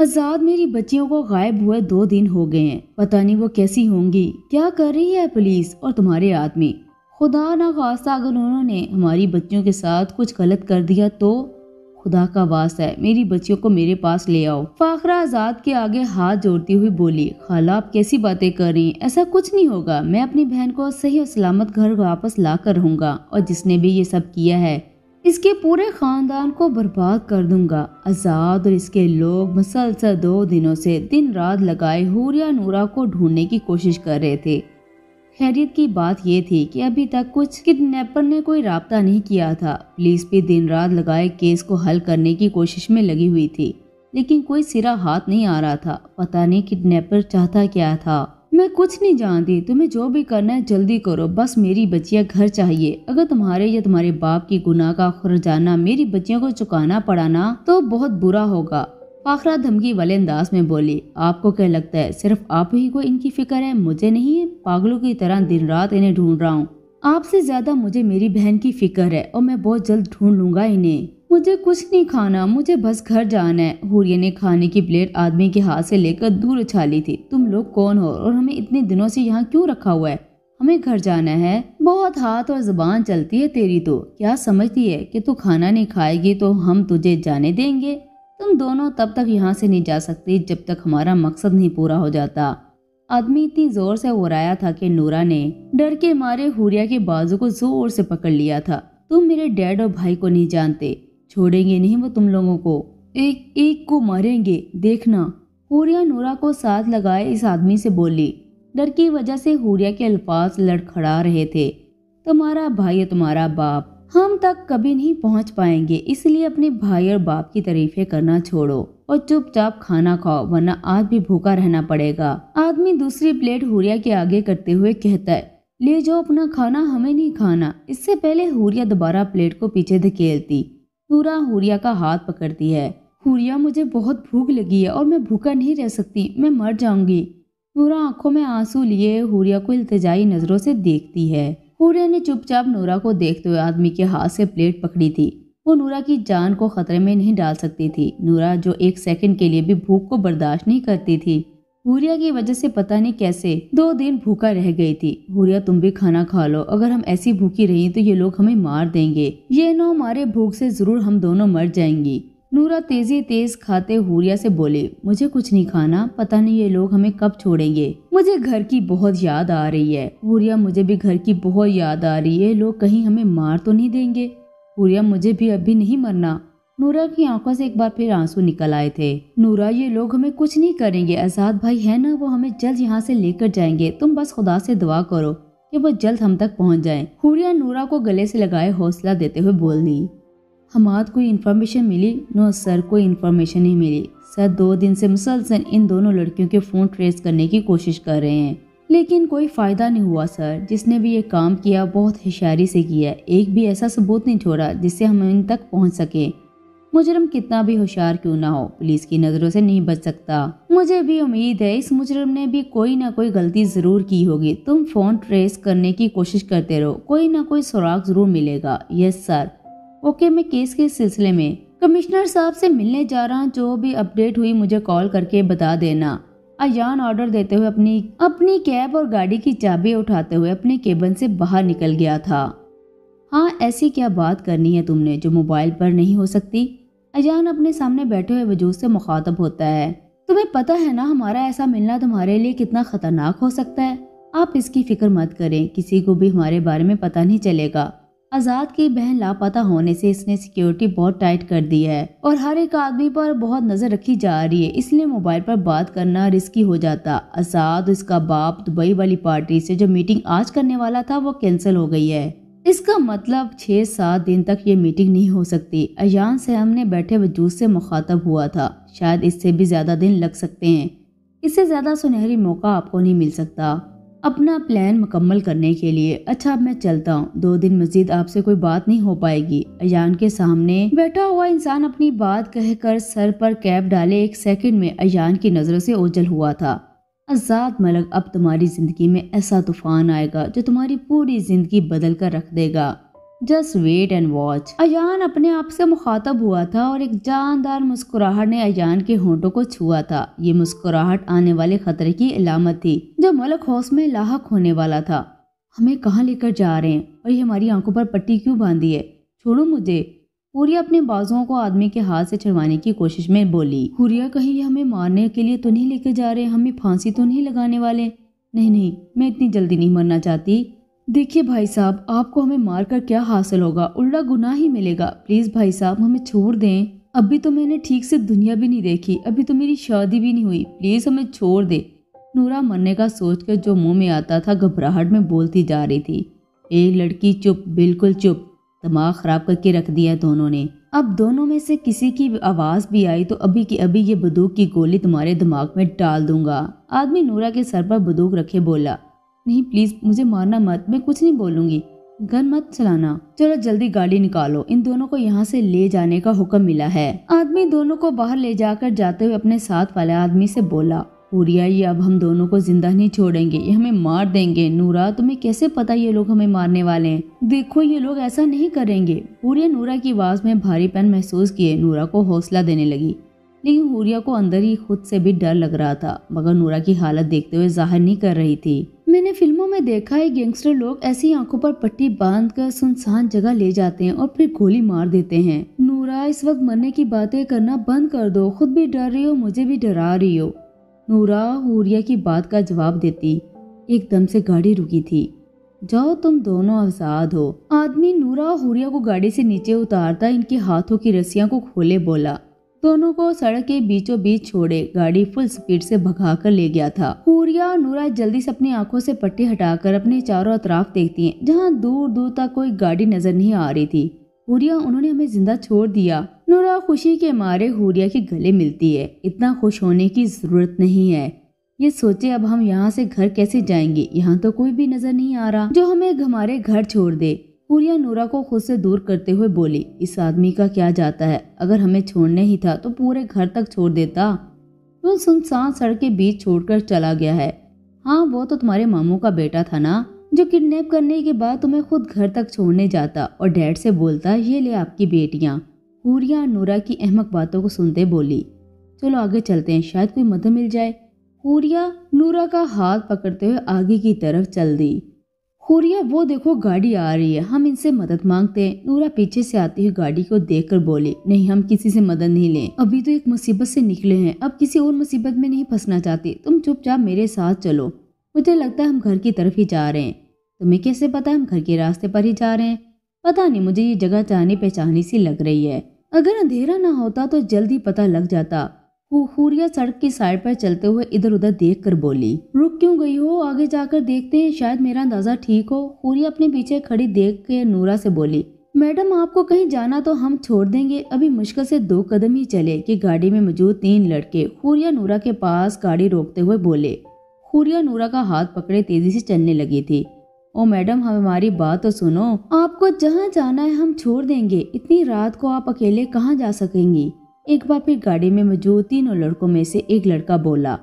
आज़ाद मेरी बच्चियों को गायब हुए दो दिन हो गए हैं। पता नहीं वो कैसी होंगी। क्या कर रही है पुलिस और तुम्हारे आदमी? खुदा ना खास्ता, अगर उन्होंने हमारी बच्चियों के साथ कुछ गलत कर दिया तो? खुदा का वास है, मेरी बच्चियों को मेरे पास ले आओ। फाखरा आज़ाद के आगे हाथ जोड़ती हुई बोली, खाला, आप कैसी बातें कर रही ऐसा कुछ नहीं होगा। मैं अपनी बहन को सही और सलामत घर वापस ला कर रहूँगा और जिसने भी ये सब किया है इसके पूरे खानदान को बर्बाद कर दूँगा। आज़ाद और इसके लोग मुसलसल दो दिनों से दिन रात लगाए हुरिया नूरा को ढूँढने की कोशिश कर रहे थे। खैरियत की बात यह थी कि अभी तक कुछ किडनैपर ने कोई रबता नहीं किया था। पुलिस भी दिन रात लगाए केस को हल करने की कोशिश में लगी हुई थी, लेकिन कोई सिरा हाथ नहीं आ रहा था। पता नहीं किडनैपर चाहता क्या था। मैं कुछ नहीं जानती। तुम्हें जो भी करना है, जल्दी करो। बस मेरी बच्चियाँ घर चाहिए। अगर तुम्हारे या तुम्हारे बाप की गुनाह का खुरजाना मेरी बच्चियों को चुकाना पड़ा ना तो बहुत बुरा होगा। पाखरा धमकी वाले अंदाज में बोली, आपको क्या लगता है, सिर्फ़ आप ही को इनकी फ़िक्र है? मुझे नहीं है। पागलों की तरह दिन रात इन्हें ढूंढ रहा हूँ। आपसे ज़्यादा मुझे मेरी बहन की फ़िक्र है और मैं बहुत जल्द ढूंढ लूँगा इन्हें। मुझे कुछ नहीं खाना, मुझे बस घर जाना है। हुरिया ने खाने की प्लेट आदमी के हाथ से लेकर दूर उछाली थी। तुम लोग कौन हो और हमें इतने दिनों से यहाँ क्यों रखा हुआ है? हमें घर जाना है। बहुत हाथ और ज़ुबान चलती है तेरी तो। क्या समझती है कि तू खाना नहीं खाएगी तो हम तुझे जाने देंगे? तुम दोनों तब तक यहाँ से नहीं जा सकती जब तक हमारा मकसद नहीं पूरा हो जाता। आदमी इतनी ज़ोर से उड़ाया था कि नूरा ने डर के मारे हुरिया के बाजू को ज़ोर से पकड़ लिया था। तुम मेरे डैड और भाई को नहीं जानते। छोड़ेंगे नहीं वो तुम लोगों को। एक एक को मारेंगे, देखना। हुरिया नूरा को साथ लगाए इस आदमी से बोली, डर की वजह से हुरिया के अल्फाज लड़खड़ा रहे थे। तुम्हारा भाई तुम्हारा बाप, हम तक कभी नहीं पहुँच पाएँगे, इसलिए अपने भाई और बाप की तारीफें करना छोड़ो और चुपचाप खाना खाओ, वरना आज भी भूखा रहना पड़ेगा। आदमी दूसरी प्लेट हुरिया के आगे करते हुए कहता है, ले जाओ अपना खाना, हमें नहीं खाना। इससे पहले हुरिया दोबारा प्लेट को पीछे धकेलती। नूरा हुरिया का हाथ पकड़ती है। हुरिया, मुझे बहुत भूख लगी है और मैं भूखा नहीं रह सकती, मैं मर जाऊँगी। नूरा आँखों में आँसू लिए हुरिया को इल्तजाई नज़रों से देखती है। हुरिया ने चुपचाप नूरा को देखते हुए आदमी के हाथ से प्लेट पकड़ी थी। वो नूरा की जान को खतरे में नहीं डाल सकती थी। नूरा जो एक सेकंड के लिए भी भूख को बर्दाश्त नहीं करती थी। हुरिया की वजह से पता नहीं कैसे दो दिन भूखा रह गई थी। हुरिया, तुम भी खाना खा लो। अगर हम ऐसी भूखी रही तो ये लोग हमें मार देंगे। ये नो हमारे भूख से ज़रूर हम दोनों मर जाएँगी। नूरा तेज़ी तेज खाते हुरिया से बोले, मुझे कुछ नहीं खाना। पता नहीं ये लोग हमें कब छोड़ेंगे। मुझे घर की बहुत याद आ रही है। हुरिया, मुझे भी घर की बहुत याद आ रही है। लोग कहीं हमें मार तो नहीं देंगे। हुरिया, मुझे भी अभी नहीं मरना। नूरा की आँखों से एक बार फिर आँसू निकल आए थे। नूरा, ये लोग हमें कुछ नहीं करेंगे। आज़ाद भाई है ना, वो हमें जल्द यहाँ से लेकर जाएँगे। तुम बस खुदा से दुआ करो कि वो जल्द हम तक पहुँच जाए। हुरिया नूरा को गले से लगाए हौसला देते हुए बोल दी हमाद कोई इन्फॉर्मेशन मिली? नो सर कोई इन्फॉर्मेशन नहीं मिली। सर, दो दिन से मुसलसल इन दोनों लड़कियों के फ़ोन ट्रेस करने की कोशिश कर रहे हैं। लेकिन कोई फ़ायदा नहीं हुआ सर जिसने भी ये काम किया, बहुत होशियारी से किया। एक भी ऐसा सबूत नहीं छोड़ा जिससे हम इन तक पहुँच सके। मुजरम कितना भी होशियार क्यों ना हो, पुलिस की नज़रों से नहीं बच सकता। मुझे भी उम्मीद है, इस मुजरम ने भी कोई ना कोई गलती ज़रूर की होगी। तुम फ़ोन ट्रेस करने की कोशिश करते रहो, कोई ना कोई सुराग ज़रूर मिलेगा। Yes, sir. ओके, मैं केस के सिलसिले में कमिश्नर साहब से मिलने जा रहा हूँ, जो भी अपडेट हुई मुझे कॉल करके बता देना। अयान ऑर्डर देते हुए अपनी अपनी कैब और गाड़ी की चाबी उठाते हुए अपने केबन से बाहर निकल गया था। हाँ ऐसी क्या बात करनी है तुमने, जो मोबाइल पर नहीं हो सकती? अजान अपने सामने बैठे हुए वजूद से मुखातब होता है। तुम्हें पता है ना, हमारा ऐसा मिलना तुम्हारे लिए कितना खतरनाक हो सकता है। आप इसकी फ़िक्र मत करें, किसी को भी हमारे बारे में पता नहीं चलेगा। आज़ाद की बहन लापता होने से इसने सिक्योरिटी बहुत टाइट कर दी है और हर एक आदमी पर बहुत नज़र रखी जा रही है, इसलिए मोबाइल पर बात करना रिस्की हो जाता। आज़ाद इसका बाप दुबई वाली पार्टी से जो मीटिंग आज करने वाला था, वो कैंसिल हो गई है। इसका मतलब छह सात दिन तक ये मीटिंग नहीं हो सकती। अजान से हमने बैठे वजूद से मुखातब हुआ था। शायद इससे भी ज़्यादा दिन लग सकते हैं। इससे ज़्यादा सुनहरी मौका आपको नहीं मिल सकता। अपना प्लान मुकम्मल करने के लिए। अच्छा अब मैं चलता हूँ। दो दिन मजीद आपसे कोई बात नहीं हो पाएगी। अजान के सामने बैठा हुआ इंसान अपनी बात कहकर सर पर कैप डाले। एक सेकंड में अजान की नज़रों से ओझल हुआ था। आज़ाद मलक अब तुम्हारी ज़िंदगी में ऐसा तूफ़ान आएगा जो तुम्हारी पूरी ज़िंदगी बदल कर रख देगा। जस्ट वेट एंड वॉच अजान अपने आप से मुखातब हुआ था और एक जानदार मुस्कुराहट ने अजान के होंठों को छुआ था। ये मुस्कुराहट आने वाले खतरे की अलामत थी जो मलक हौस में लाक होने वाला था। हमें कहाँ लेकर जा रहे हैं? और ये हमारी आँखों पर पट्टी क्यों बांधी है? छोड़ो मुझे। हुरिया अपने बाजुओं को आदमी के हाथ से छड़वाने की कोशिश में बोली, हुरिया, कहीं ये हमें मारने के लिए तो नहीं लेकर जा रहे? हमें फांसी तो नहीं लगाने वाले? नहीं नहीं, मैं इतनी जल्दी नहीं मरना चाहती। देखिए भाई साहब, आपको हमें मार कर क्या हासिल होगा? उल्टा गुनाह ही मिलेगा। प्लीज़ भाई साहब, हमें छोड़ दें। अभी तो मैंने ठीक से दुनिया भी नहीं देखी। अभी तो मेरी शादी भी नहीं हुई। प्लीज़ हमें छोड़ दे। नूरा मरने का सोचकर जो मुँह में आता था, घबराहट में बोलती जा रही थी एक लड़की, चुप, बिल्कुल चुप। दिमाग खराब करके रख दिया दोनों ने। अब दोनों में से किसी की आवाज़ भी आई तो अभी की अभी ये बंदूक की गोली तुम्हारे दिमाग में डाल दूँगा। आदमी नूरा के सर पर बंदूक रखे बोला, नहीं प्लीज़ मुझे मारना मत, मैं कुछ नहीं बोलूँगी। गन मत चलाना। चलो जल्दी गाड़ी निकालो। इन दोनों को यहाँ से ले जाने का हुक्म मिला है। आदमी दोनों को बाहर ले जाकर जाते हुए अपने साथ वाले आदमी से बोला पूरिया ये अब हम दोनों को ज़िंदा नहीं छोड़ेंगे, ये हमें मार देंगे। नूरा, तुम्हें कैसे पता ये लोग हमें मारने वाले हैं? देखो, ये लोग ऐसा नहीं करेंगे। पूरिया नूरा की आवाज़ में भारीपन महसूस किए, नूरा को हौसला देने लगी। लेकिन हुरिया को अंदर ही खुद से भी डर लग रहा था, मगर नूरा की हालत देखते हुए ज़ाहिर नहीं कर रही थी। मैंने फ़िल्मों में देखा है गैंगस्टर लोग ऐसी आँखों पर पट्टी बाँध कर सुनसान जगह ले जाते हैं और फिर गोली मार देते हैं। नूरा, इस वक्त मरने की बातें करना बंद कर दो। खुद भी डर रही हो, मुझे भी डरा रही हो। नूरा हुरिया की बात का जवाब देती। एकदम से गाड़ी रुकी थी। जाओ तुम दोनों आज़ाद हो। आदमी नूरा हुरिया को गाड़ी से नीचे उतारता इनके हाथों की रस्सियाँ को खोले बोला। दोनों को सड़क के बीचों बीच छोड़े गाड़ी फुल स्पीड से भगा कर ले गया था। हुरिया नूरा जल्दी से अपनी आँखों से पट्टी हटाकर अपने चारों अतराफ देखती हैं, जहाँ दूर दूर तक कोई गाड़ी नज़र नहीं आ रही थी। हुरिया, उन्होंने हमें ज़िंदा छोड़ दिया। नूरा खुशी के मारे हुरिया के गले मिलती है। इतना खुश होने की ज़रूरत नहीं है। ये सोचे अब हम यहाँ से घर कैसे जाएँगे? यहाँ तो कोई भी नज़र नहीं आ रहा। जो हमें हमारे घर छोड़ दे। हुरिया नूरा को खुद से दूर करते हुए बोली, इस आदमी का क्या जाता है? अगर हमें छोड़ने ही था तो पूरे घर तक छोड़ देता। वो सुनसान सड़क के बीच छोड़कर चला गया है। हाँ वो तो तुम्हारे मामू का बेटा था ना, जो किडनैप करने के बाद तुम्हें खुद घर तक छोड़ने जाता और डैड से बोलता, ये ले आपकी बेटियाँ। हूरिया नूरा की अहमक बातों को सुनते बोली, चलो आगे चलते हैं, शायद कोई मदद मिल जाए। हूरिया नूरा का हाथ पकड़ते हुए आगे की तरफ़ चल दी। हूरिया वो देखो गाड़ी आ रही है, हम इनसे मदद मांगते हैं। नूरा पीछे से आती हुई गाड़ी को देखकर बोली, नहीं, हम किसी से मदद नहीं लें। अभी तो एक मुसीबत से निकले हैं, अब किसी और मुसीबत में नहीं फंसना चाहती। तुम चुपचाप मेरे साथ चलो। मुझे लगता है हम घर की तरफ़ ही जा रहे हैं। तुम्हें कैसे पता हम घर के रास्ते पर ही जा रहे हैं? पता नहीं, मुझे ये जगह जानी पहचानी सी लग रही है। अगर अंधेरा ना होता तो जल्दी पता लग जाता। हुरिया सड़क की साइड पर चलते हुए इधर उधर देख कर बोली, रुक क्यों गई हो? आगे जाकर देखते हैं, शायद मेरा अंदाज़ा ठीक हो। हुरिया अपने पीछे खड़ी देख के नूरा से बोली, मैडम, आपको कहीं जाना तो हम छोड़ देंगे। अभी मुश्किल से दो कदम ही चले कि गाड़ी में मौजूद तीन लड़के। हुरिया नूरा के पास गाड़ी रोकते हुए बोले। हुरिया नूरा का हाथ पकड़े तेज़ी से चलने लगी थी। ओ मैडम, हमारी बात तो सुनो। आपको जहाँ जाना है, हम छोड़ देंगे। इतनी रात को आप अकेले कहाँ जा सकेंगी? एक बार फिर गाड़ी में मौजूद तीनों लड़कों में से एक लड़का बोला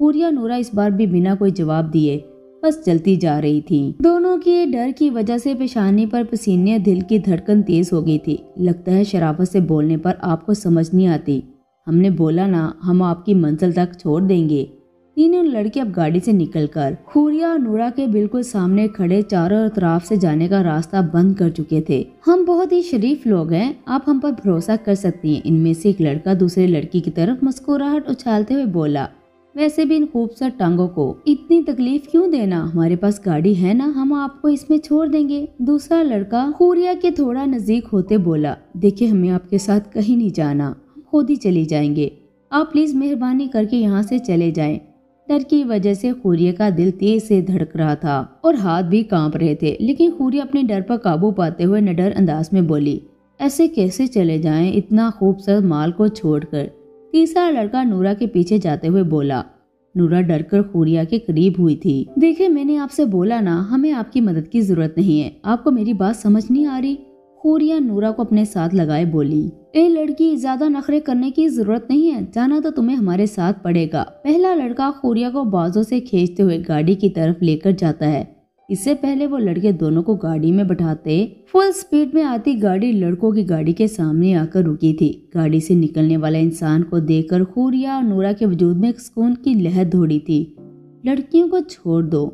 हुरिया नूरा इस बार भी बिना कोई जवाब दिए, बस चलती जा रही थी। दोनों के डर की वजह से पेशानी पर पसीने, दिल की धड़कन तेज हो गई थी। लगता है शराफत से बोलने पर आपको समझ नहीं आती। हमने बोला, ना, हम आपकी मंजिल तक छोड़ देंगे। तीनों लड़के अब गाड़ी से निकलकर खूरिया और नूरा के बिल्कुल सामने खड़े चारों तरफ़ से जाने का रास्ता बंद कर चुके थे। हम बहुत ही शरीफ लोग हैं, आप हम पर भरोसा कर सकती हैं। इनमें से एक लड़का दूसरे लड़की की तरफ़ मुस्कुराहट उछालते हुए बोला, वैसे भी इन खूबसूरत टांगों को इतनी तकलीफ़ क्यों देना? हमारे पास गाड़ी है ना, हम आपको इसमें छोड़ देंगे। दूसरा लड़का खूरिया के थोड़ा नज़दीक होते बोला, देखिए, हमें आपके साथ कहीं नहीं जाना खुद ही चले जाएँगे। आप प्लीज़ मेहरबानी करके यहाँ से चले जाएँ। डर की वजह से खूरिया का दिल तेज से धड़क रहा था और हाथ भी काँप रहे थे, लेकिन खूरिया अपने डर पर काबू पाते हुए नडर अंदाज में बोली, ऐसे कैसे चले जाएँ इतना खूबसूरत माल को छोड़कर? तीसरा लड़का नूरा के पीछे जाते हुए बोला, नूरा डरकर खूरिया के करीब हुई थी। देखिए मैंने आपसे बोला ना, हमें आपकी मदद की ज़रूरत नहीं है। आपको मेरी बात समझ नहीं आ रही? खूरिया नूरा को अपने साथ लगाए बोली, ए लड़की, ज़्यादा नखरे करने की ज़रूरत नहीं है, जाना तो तुम्हें हमारे साथ पड़ेगा। पहला लड़का खूरिया को बाजों से खींचते हुए गाड़ी की तरफ़ लेकर जाता है। इससे पहले वो लड़के दोनों को गाड़ी में बैठाते, फुल स्पीड में आती गाड़ी लड़कों की गाड़ी के सामने आकर रुकी थी। गाड़ी से निकलने वाले इंसान को देखकर हुरिया और नूरा के वजूद में एक सुकून की लहर दौड़ी थी। लड़कियों को छोड़ दो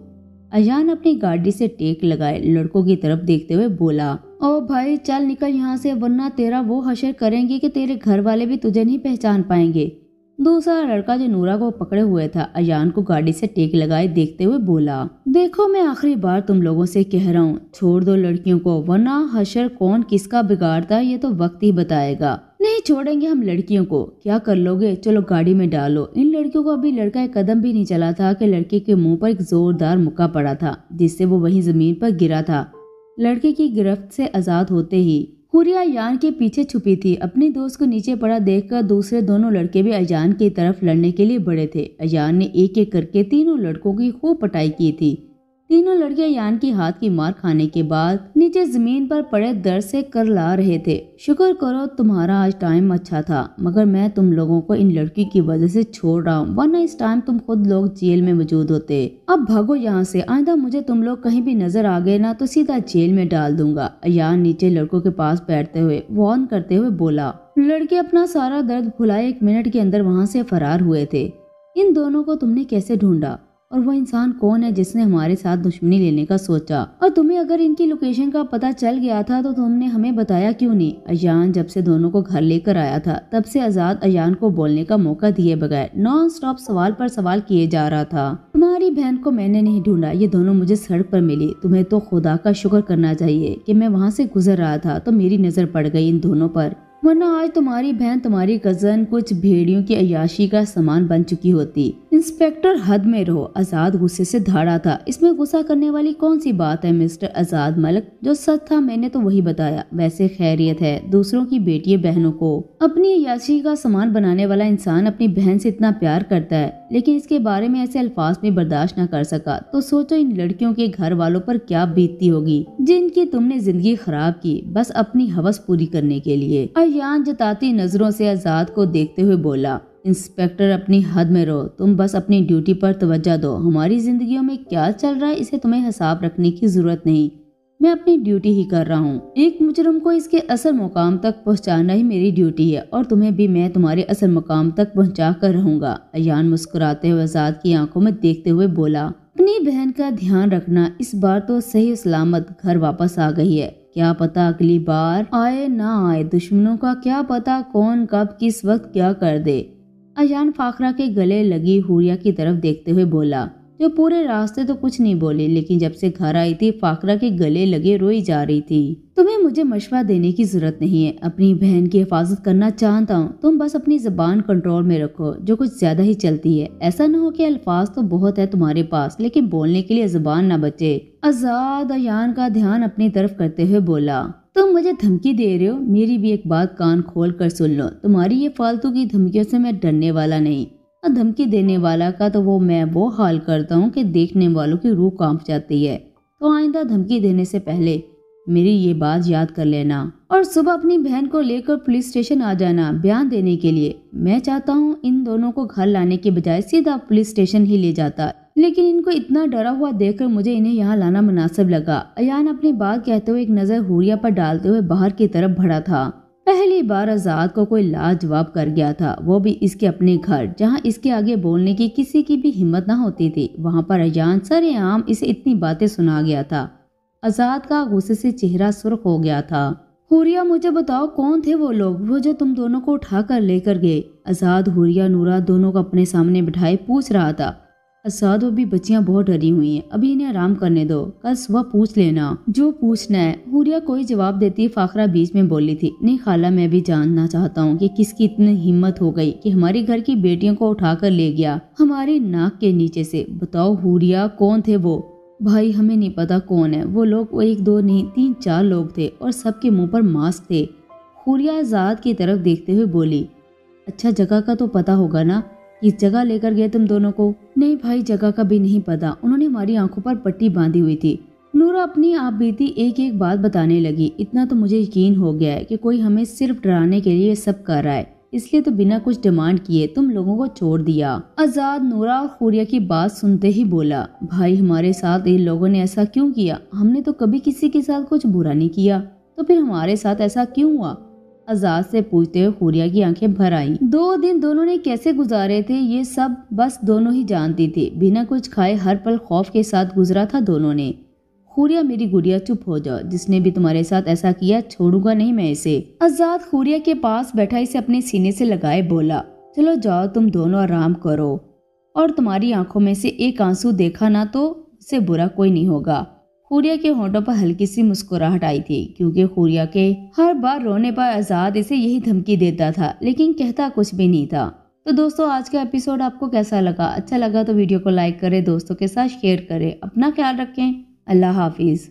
अजान अपनी गाड़ी से टेक लगाए, लड़कों की तरफ़ देखते हुए बोला, ओ भाई, चल निकल यहाँ से, वरना तेरा वो हशर करेंगे कि तेरे घर वाले भी तुझे नहीं पहचान पाएँगे। दूसरा लड़का जो नूरा को पकड़े हुए था अजान को गाड़ी से टेक लगाए देखते हुए बोला, देखो मैं आखिरी बार तुम लोगों से कह रहा हूँ, छोड़ दो लड़कियों को, वरना हशर कौन किसका बिगाड़ता ये तो वक्त ही बताएगा। नहीं छोड़ेंगे हम लड़कियों को, क्या कर लोगे? चलो गाड़ी में डालो। इन लड़कियों को अभी लड़का एक कदम भी नहीं चला था कि लड़के के मुँह पर एक जोरदार मुक्का पड़ा था, जिससे वो वहीं ज़मीन पर गिरा था। लड़के की गिरफ्त से आज़ाद होते ही हुरिया यान के पीछे छुपी थी। अपने दोस्त को नीचे पड़ा देखकर दूसरे दोनों लड़के भी अजान की तरफ़ लड़ने के लिए बड़े थे। अजान ने एक एक करके तीनों लड़कों की खूब पटाई की थी। तीनों लड़के यान की हाथ की मार खाने के बाद नीचे ज़मीन पर पड़े दर्द से कर ला रहे थे। शुक्र करो तुम्हारा आज टाइम अच्छा था, मगर मैं तुम लोगों को इन लड़की की वजह से छोड़ रहा हूँ, वरना इस टाइम तुम खुद लोग जेल में मौजूद होते। अब भागो यहाँ से, आइंदा मुझे तुम लोग कहीं भी नज़र आ गए ना तो सीधा जेल में डाल दूँगा यान नीचे लड़कों के पास बैठते हुए, वॉर्न करते हुए बोला, लड़के अपना सारा दर्द भुलाए एक मिनट के अंदर वहाँ से फरार हुए थे। इन दोनों को तुमने कैसे ढूंढा? और वो इंसान कौन है जिसने हमारे साथ दुश्मनी लेने का सोचा? और तुम्हें अगर इनकी लोकेशन का पता चल गया था तो तुमने हमें बताया क्यों नहीं? अजान जब से दोनों को घर लेकर आया था, तब से आज़ाद अजान को बोलने का मौका दिए बगैर नॉन स्टॉप सवाल पर सवाल किए जा रहा था। तुम्हारी बहन को मैंने नहीं ढूंढा, ये दोनों मुझे सड़क पर मिली। तुम्हें तो खुदा का शुक्र करना चाहिए कि मैं वहाँ से गुजर रहा था तो मेरी नज़र पड़ गई इन दोनों पर। वरना आज तुम्हारी बहन, तुम्हारी कज़न कुछ भेड़ियों की अयाशी का सामान बन चुकी होती। इंस्पेक्टर हद में रहो। आज़ाद गुस्से से धाड़ा था। इसमें गुस्सा करने वाली कौन सी बात है, मिस्टर आज़ाद मलक? जो सच था, मैंने तो वही बताया। वैसे खैरियत है दूसरों की बेटी बहनों को। अपनी अयाशी का सामान बनाने वाला इंसान अपनी बहन से इतना प्यार करता है। लेकिन इसके बारे में ऐसे अल्फाज में बर्दाश्त न कर सका तो सोचो इन लड़कियों के घर वालों पर क्या बीतती होगी, जिनकी तुमने ज़िंदगी खराब की, बस अपनी हवस पूरी करने के लिए। अयान जताती नज़रों से आज़ाद को देखते हुए बोला, इंस्पेक्टर अपनी हद में रहो, तुम बस अपनी ड्यूटी पर तवज्जो दो। हमारी जिंदगियों में क्या चल रहा है, इसे तुम्हें हिसाब रखने की ज़रूरत नहीं। मैं अपनी ड्यूटी ही कर रहा हूँ। एक मुजरम को इसके असल मुकाम तक पहुँचाना ही मेरी ड्यूटी है और तुम्हें भी मैं तुम्हारे असल मुकाम तक पहुँचा कर रहूँगा, अयान मुस्कुराते हुए आज़ाद की आँखों में देखते हुए बोला। अपनी बहन का ध्यान रखना, इस बार तो सही सलामत घर वापस आ गई है। क्या पता अगली बार आए ना आए, दुश्मनों का क्या पता कौन, कब, किस वक्त क्या कर दे। अजान फाखरा के गले लगी हुरिया की तरफ़ देखते हुए बोला। जो पूरे रास्ते तो कुछ नहीं बोली, लेकिन जब से घर आई थी, फाकरा के गले लगे रोई जा रही थी। तुम्हें मुझे मशवरा देने की ज़रूरत नहीं है। अपनी बहन की हिफाजत करना चाहता हूँ। तुम बस अपनी जबान कंट्रोल में रखो, जो कुछ ज़्यादा ही चलती है। ऐसा न हो कि अल्फाज तो बहुत है तुम्हारे पास, लेकिन बोलने के लिए जबान न बचे। आज़ाद अयान का ध्यान अपनी तरफ़ करते हुए बोला, तुम मुझे धमकी दे रहे हो? मेरी भी एक बात कान खोल कर सुन लो। तुम्हारी ये फालतू की धमकियों से मैं डरने वाला नहीं। और धमकी देने वाला का तो वो मैं वो हाल करता हूँ कि देखने वालों की रूह काँप जाती है। तो आइंदा धमकी देने से पहले मेरी ये बात याद कर लेना और सुबह अपनी बहन को लेकर पुलिस स्टेशन आ जाना बयान देने के लिए। मैं चाहता हूँ इन दोनों को घर लाने के बजाय सीधा पुलिस स्टेशन ही ले जाता। लेकिन इनको इतना डरा हुआ देखकर मुझे इन्हें यहाँ लाना मुनासिब लगा। अयान अपनी बात कहते हुए एक नज़र हुरिया पर डालते हुए बाहर की तरफ़ बढ़ा था। पहली बार आज़ाद को कोई लाजवाब कर गया था। वो भी इसके अपने घर, जहाँ इसके आगे बोलने की किसी की भी हिम्मत ना होती थी। वहाँ पर अजान सरेआम इसे इतनी बातें सुना गया था। आज़ाद का गुस्से से चेहरा सुर्ख हो गया था। हुरिया, मुझे बताओ, कौन थे वो लोग? वो जो तुम दोनों को उठा कर लेकर गए। आज़ाद, हुरिया, नूरा दोनों को अपने सामने बिठाए पूछ रहा था। असाद और भी बच्चियाँ बहुत डरी हुई हैं। अभी इन्हें आराम करने दो। कल सुबह पूछ लेना। जो पूछना है। हुरिया कोई जवाब देती फाखरा बीच में बोली थी। नहीं खाला, मैं भी जानना चाहता हूँ कि किसकी इतनी हिम्मत हो गई कि हमारे घर की बेटियों को उठाकर ले गया। हमारे नाक के नीचे से। बताओ हुरिया कौन थे वो? भाई, हमें नहीं पता कौन है। वो लोग वो एक, दो, नहीं, तीन, चार लोग थे और सबके मुँह पर मास्क थे। हुरिया आज़ाद की तरफ़ देखते हुए बोली अच्छा जगह का तो पता होगा ना? किस जगह लेकर गए तुम दोनों को। नहीं भाई, जगह का भी नहीं पता। उन्होंने हमारी आँखों पर पट्टी बांधी हुई थी। नूरा अपनी आप बीती एक एक बात बताने लगी। इतना तो मुझे यकीन हो गया है कि कोई हमें सिर्फ़ डराने के लिए सब कर रहा है। इसलिए तो बिना कुछ डिमांड किए तुम लोगों को छोड़ दिया। आज़ाद नूरा और खूरिया की बात सुनते ही बोला, भाई, हमारे साथ इन लोगों ने ऐसा क्यों किया? हमने तो कभी किसी के साथ कुछ बुरा नहीं किया। तो फिर हमारे साथ ऐसा क्यों हुआ? आज़ाद से पूछते हुए खूरिया की आँखें भर आई। दो दिन दोनों ने कैसे गुजारे थे, ये सब बस दोनों ही जानती थी। बिना कुछ खाए हर पल खौफ के साथ गुजरा था दोनों ने। खूरिया मेरी गुड़िया चुप हो जाओ। जिसने भी तुम्हारे साथ ऐसा किया, छोड़ूँगा नहीं मैं इसे। आज़ाद खूरिया के पास बैठा इसे अपने सीने से लगाए बोला, चलो जाओ, तुम दोनों आराम करो। और तुम्हारी आँखों में से एक आँसू देखा ना तो इससे बुरा कोई नहीं होगा। खूरिया के होंठों पर हल्की सी मुस्कुराहट आई थी, क्योंकि खूरिया के हर बार रोने पर आज़ाद इसे यही धमकी देता था, लेकिन कहता कुछ भी नहीं था। तो दोस्तों, आज का एपिसोड आपको कैसा लगा? अच्छा लगा तो वीडियो को लाइक करें, दोस्तों के साथ शेयर करें, अपना ख्याल रखें। अल्लाह हाफिज़।